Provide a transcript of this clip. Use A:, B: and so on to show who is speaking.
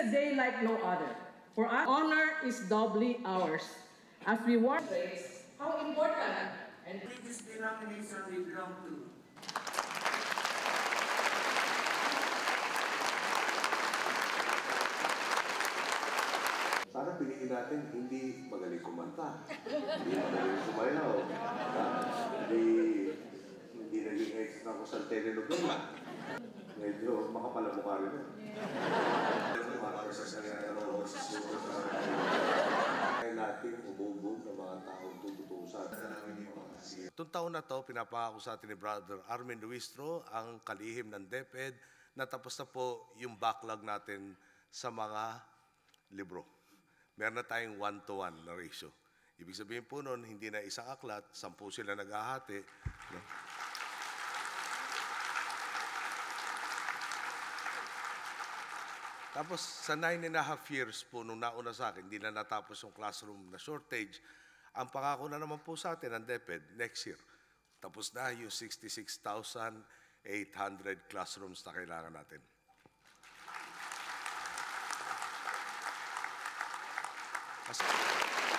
A: a day like no other. For our honor is doubly ours. As we work, how important and
B: This denomination we belong to.
C: Sana piliin natin hindi magaling kumanta, hindi magaling sumayaw, hindi, hindi naging ex na ako sa telenovela. Medyo makapal ang mukha rin. yun. Ng.
D: Itong taon na to, pinapangako sa atin ni Brother Armin Luistro ang kalihim ng DepEd na tapos na po yung backlog natin sa mga libro. Meron na tayong one-to-one na ratio. Ibig sabihin po nun, hindi na isang aklat, sampu sila naghahati. No? Tapos sa nine and a half years po nung nauna sa akin, hindi na natapos yung classroom na shortage. Ang pangako na naman po sa atin ng DepEd next year. Tapos na yung 66,800 classrooms na kailangan natin. Mas-